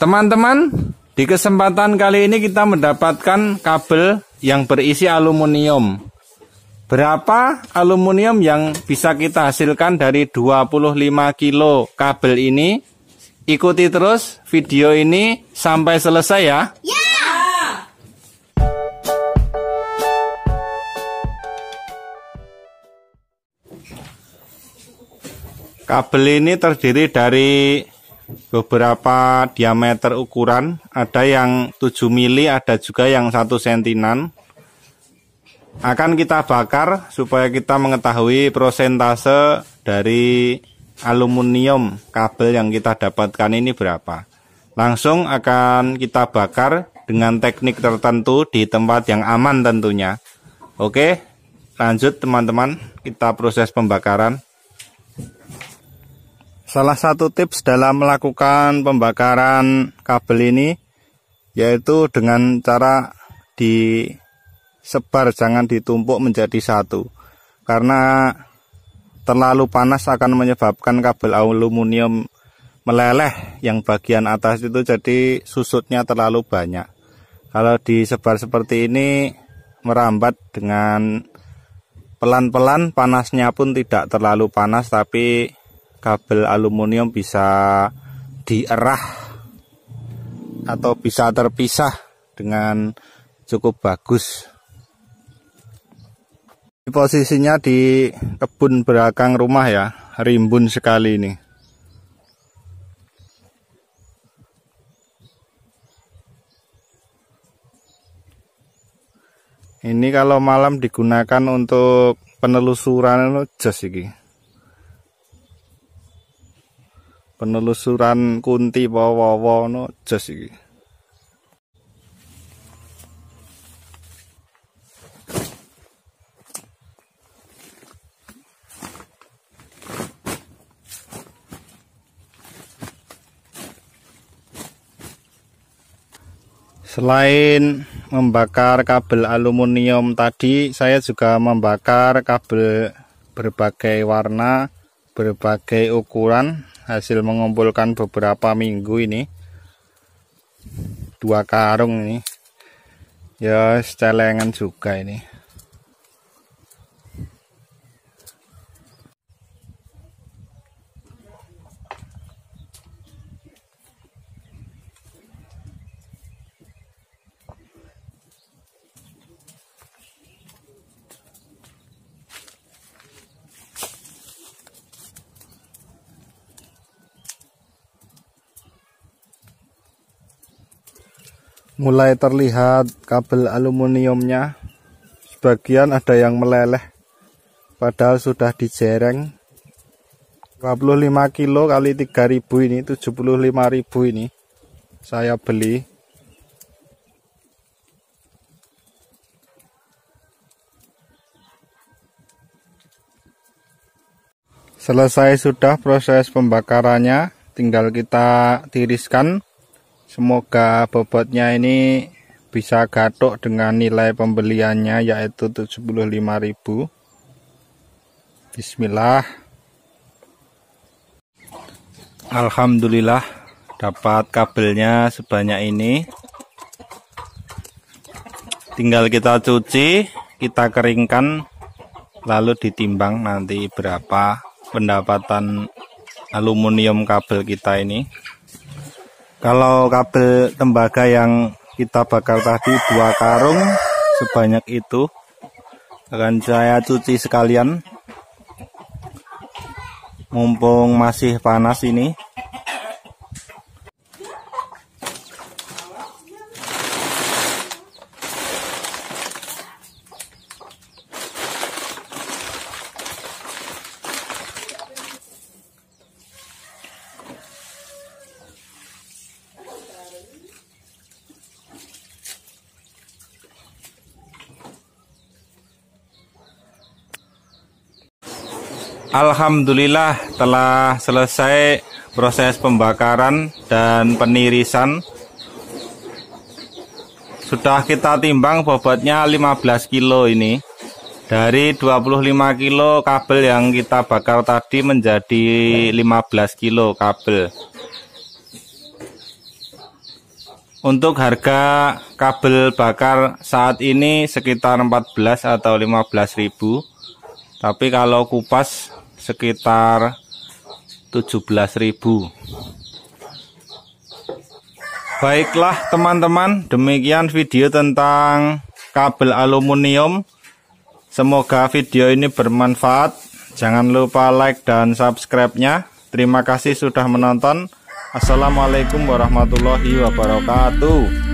Teman-teman, di kesempatan kali ini kita mendapatkan kabel yang berisi aluminium. Berapa aluminium yang bisa kita hasilkan dari 25 kilo kabel ini? Ikuti terus video ini sampai selesai ya. Kabel ini terdiri dari beberapa diameter ukuran, ada yang 7 mili, ada juga yang 1 sentinan. Akan kita bakar supaya kita mengetahui prosentase dari aluminium kabel yang kita dapatkan ini berapa. Langsung akan kita bakar dengan teknik tertentu di tempat yang aman tentunya. Oke, lanjut teman-teman, kita proses pembakaran. Salah satu tips dalam melakukan pembakaran kabel ini yaitu dengan cara disebar jangan ditumpuk menjadi satu. Karena terlalu panas akan menyebabkan kabel aluminium meleleh yang bagian atas itu jadi susutnya terlalu banyak. Kalau disebar seperti ini merambat dengan pelan-pelan panasnya pun tidak terlalu panas tapi kabel aluminium bisa dierah atau bisa terpisah dengan cukup bagus. Posisinya di kebun belakang rumah ya rimbun sekali ini. Ini kalau malam digunakan untuk penelusuran jas ini penelusuran kunti wawa no jas iki. Selain membakar kabel aluminium tadi, saya juga membakar kabel berbagai warna, berbagai ukuran hasil mengumpulkan beberapa minggu ini. Dua karung ini. Ya celengan juga ini mulai terlihat kabel aluminiumnya. Sebagian ada yang meleleh padahal sudah dijereng. 25 kilo kali 3000 ini 75.000 ini saya beli. Selesai sudah proses pembakarannya tinggal kita tiriskan Semoga bobotnya ini bisa gatok dengan nilai pembeliannya yaitu 75.000. Bismillah. Alhamdulillah dapat kabelnya sebanyak ini. Tinggal kita cuci, kita keringkan lalu ditimbang nanti berapa pendapatan aluminium kabel kita ini. Kalau kabel tembaga yang kita bakar tadi dua karung sebanyak itu. Akan saya cuci sekalian. Mumpung masih panas ini Alhamdulillah telah selesai proses pembakaran dan penirisan. Sudah kita timbang bobotnya 15 kilo ini. Dari 25 kilo kabel yang kita bakar tadi menjadi 15 kilo kabel. Untuk harga kabel bakar saat ini sekitar 14 atau 15 ribu Tapi kalau kupas sekitar 17 ribu Baiklah teman-teman demikian video tentang kabel aluminium Semoga video ini bermanfaat. Jangan lupa like dan subscribe-nya. Terima kasih sudah menonton. Assalamualaikum warahmatullahi wabarakatuh.